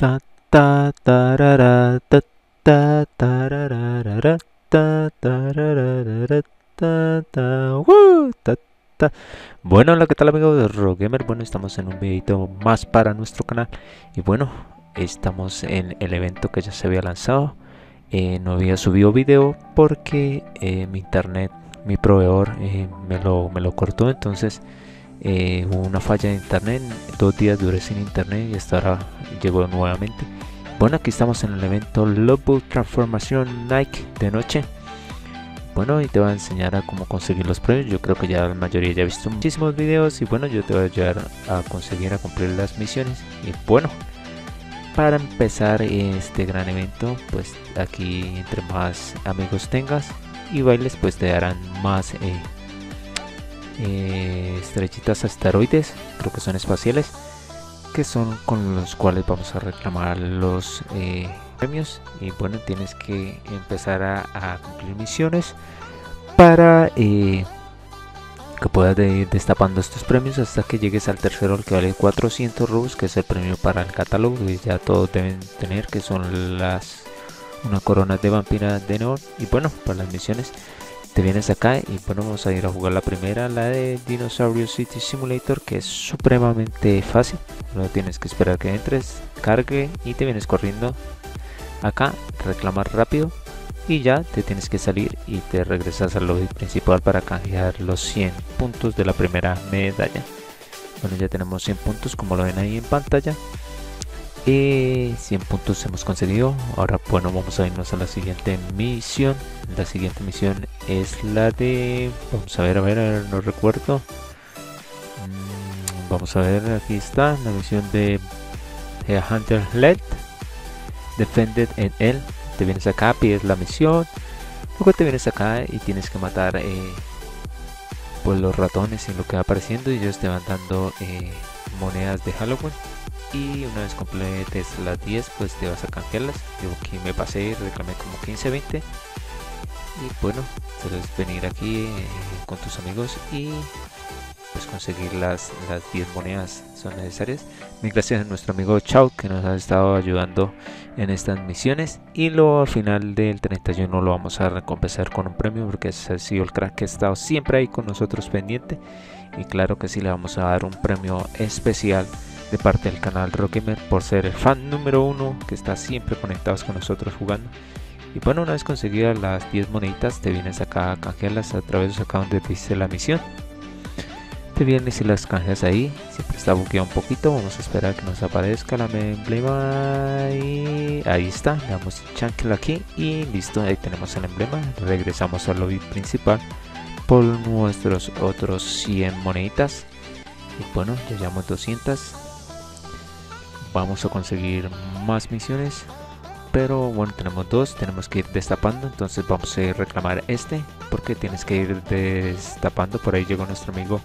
Ta ta ta ta ta ta ta ta ta. Bueno, hola, ¿qué tal amigos de Rogamer? Bueno, estamos en un videito más para nuestro canal y bueno, estamos en el evento que ya se había lanzado. Eh, no había subido video porque eh, mi internet, mi proveedor eh, me, lo, me lo cortó, entonces eh, hubo una falla de internet, dos días duré sin internet y hasta ahora llegó nuevamente. Bueno, aquí estamos en el evento Lobo Transformación Nike de noche. Bueno, y te voy a enseñar a cómo conseguir los premios. Yo creo que ya la mayoría ya ha visto muchísimos videos y bueno, yo te voy a ayudar a conseguir a cumplir las misiones. Y bueno, para empezar este gran evento, pues aquí entre más amigos tengas y bailes, pues te darán más eh, eh, estrellitas asteroides, creo que son espaciales, que son con los cuales vamos a reclamar los eh, premios. Y bueno, tienes que empezar a, cumplir misiones para eh, que puedas ir destapando estos premios hasta que llegues al tercero, el que vale 400 rubos, que es el premio para el catálogo, que ya todos deben tener, que son las una corona de vampira de neón. Y bueno, para las misiones te vienes acá y bueno vamos a ir a jugar la primera la de Dinosaur City Simulator que es supremamente fácil. No tienes que esperar que entres cargue y te vienes corriendo acá reclamar rápido y ya te tienes que salir y te regresas al lobby principal para canjear los 100 puntos de la primera medalla. Bueno ya tenemos 100 puntos como lo ven ahí en pantalla y 100 puntos hemos conseguido. Ahora bueno vamos a irnos a la siguiente misión. La siguiente misión es la de vamos a ver a ver, a ver no recuerdo. Mm, vamos a ver aquí está la misión de Hunter Led Defended en él. Te vienes acá pides la misión. Luego te vienes acá y tienes que matar eh, pues los ratones y lo que va apareciendo. Y ellos te van dando eh, monedas de Halloween y una vez completes las 10 pues te vas a canjearlas yo aquí me pasé reclamé como 15 20 y bueno puedes venir aquí eh, con tus amigos y pues conseguir las, las 10 monedas son necesarias. Mil gracias a nuestro amigo Chao que nos ha estado ayudando en estas misiones. Y luego al final del 31 lo vamos a recompensar con un premio porque ese ha sido el crack que ha estado siempre ahí con nosotros pendiente. Y claro que sí le vamos a dar un premio especial de parte del canal Rockgamer por ser el fan número uno que está siempre conectados con nosotros jugando. Y bueno, una vez conseguidas las 10 moneditas, te vienes acá a canjearlas a través de acá donde dice la misión. Te vienes y las canjeas ahí, siempre está buqueado un poquito, vamos a esperar que nos aparezca la emblema y ahí está, le damos chancla aquí y listo, ahí tenemos el emblema, regresamos al lobby principal por nuestros otros 100 moneditas y bueno, ya llevamos 200 vamos a conseguir más misiones pero bueno tenemos dos tenemos que ir destapando entonces vamos a ir reclamar este porque tienes que ir destapando por ahí llegó nuestro amigo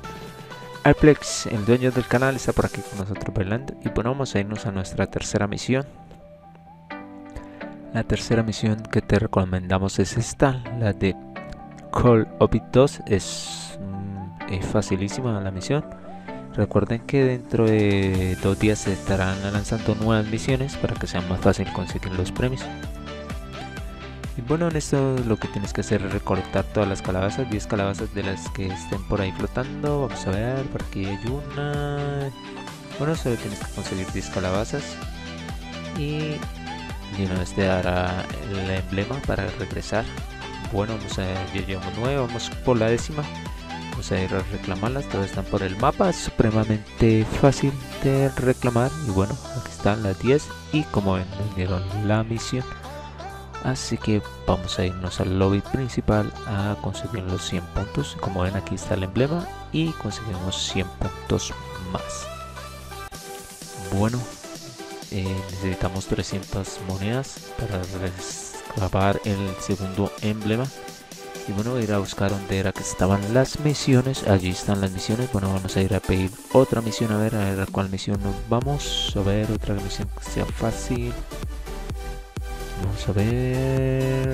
Alplex el dueño del canal está por aquí con nosotros bailando y bueno vamos a irnos a nuestra tercera misión. La tercera misión que te recomendamos es esta la de Call of 2 es, mm, es facilísima la misión Recuerden que dentro de dos días se estarán lanzando nuevas misiones para que sea más fácil conseguir los premios. Y bueno, en esto lo que tienes que hacer es recolectar todas las calabazas, 10 calabazas de las que estén por ahí flotando. Vamos a ver, por aquí hay una. Bueno, solo tienes que conseguir 10 calabazas. Y, y una te dará el emblema para regresar. Bueno, vamos a, ya llevamos 9, vamos por la décima vamos a ir a reclamarlas todas están por el mapa es supremamente fácil de reclamar y bueno aquí están las 10 y como ven nos dieron la misión. Así que vamos a irnos al lobby principal a conseguir los 100 puntos. Como ven aquí está el emblema y conseguimos 100 puntos más. Bueno eh, necesitamos 300 monedas para reclamar el segundo emblema y bueno ir a buscar donde era que estaban las misiones. Allí están las misiones. Bueno vamos a ir a pedir otra misión a ver a ver a cuál misión nos vamos. A ver otra misión que sea fácil. Vamos a ver.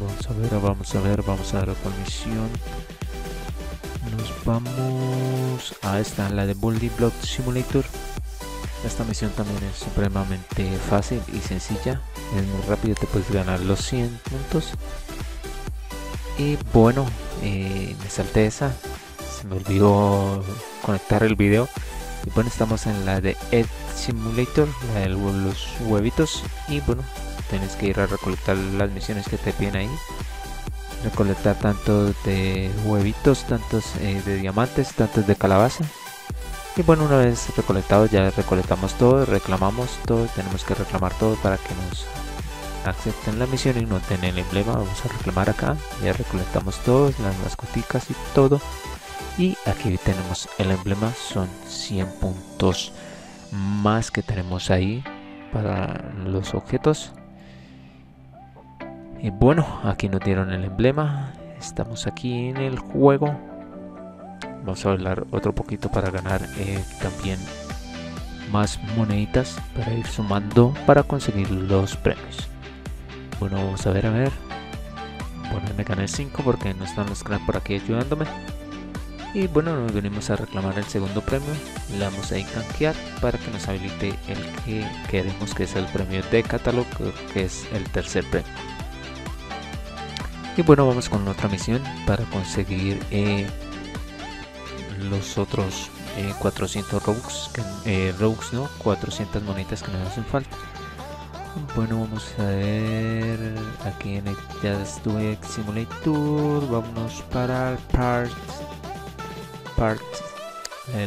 Vamos a ver vamos a ver vamos a ver cuál misión nos vamos. A esta la de Bully Block Simulator. Esta misión también es supremamente fácil y sencilla es muy rápido te puedes ganar los 100 puntos. Y bueno eh, me salté esa se me olvidó conectar el video. Y bueno estamos en la de Ed Simulator la de los huevitos. Y bueno tienes que ir a recolectar las misiones que te piden ahí. Recolectar tanto de huevitos tantos eh, de diamantes tantos de calabaza y bueno una vez recolectado ya recolectamos todo reclamamos todo tenemos que reclamar todo para que nos acepten la misión y no tener el emblema. Vamos a reclamar acá ya recolectamos todos las mascoticas y todo. Y aquí tenemos el emblema son 100 puntos más que tenemos ahí para los objetos. Y bueno aquí nos dieron el emblema estamos aquí en el juego vamos a hablar otro poquito para ganar eh, también más moneditas para ir sumando para conseguir los premios bueno, vamos a ver, a ver. Bueno, me gané 5 porque no están los cracks por aquí ayudándome. Y bueno, nos venimos a reclamar el segundo premio. Le damos ahí canjear para que nos habilite el que queremos que es el premio de catálogo, que es el tercer premio. Y bueno, vamos con otra misión para conseguir eh, los otros 400 eh, Robux, eh, no, 400 monedas que nos hacen falta. Bueno, vamos a ver. Aquí en el, ya estuve Simulator. Vámonos para el part. Part.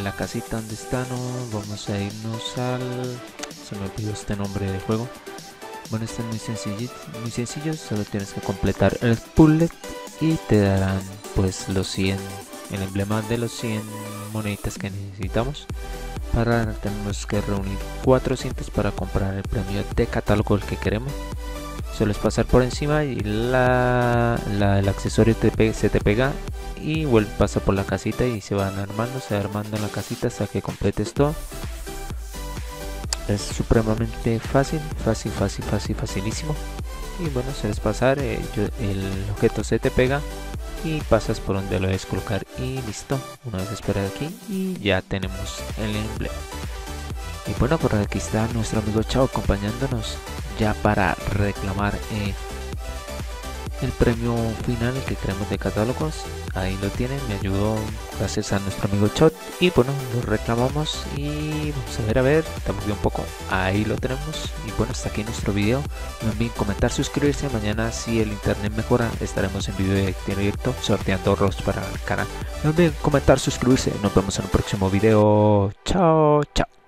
la casita donde está. vamos a irnos al. Se me olvidó este nombre de juego. Bueno, está muy sencillo, muy sencillo. Solo tienes que completar el bullet y te darán pues los 100. El emblema de los 100 moneditas que necesitamos. Para tenemos que reunir 400 para comprar el premio de catálogo el que queremos. Sueles pasar por encima y la, el accesorio se te pega y vuelve pasa por la casita y se van armando se va armando en la casita hasta que completes todo. Es supremamente fácil fácil fácil fácil facilísimo. Y bueno sueles pasar eh, el objeto se te pega y pasas por donde lo debes colocar y listo. Una vez esperado aquí y ya tenemos el emblema. Y bueno por aquí está nuestro amigo Chao acompañándonos ya para reclamar el premio final que creemos de catálogos. Ahí lo tienen me ayudó gracias a nuestro amigo Chot. Y bueno lo reclamamos y vamos a ver a ver estamos un poco. Ahí lo tenemos. Y bueno hasta aquí nuestro video. No olviden comentar suscribirse. Mañana si el internet mejora estaremos en video directo sorteando rostros para el canal. No olviden comentar suscribirse. Nos vemos en el próximo video. Chao chao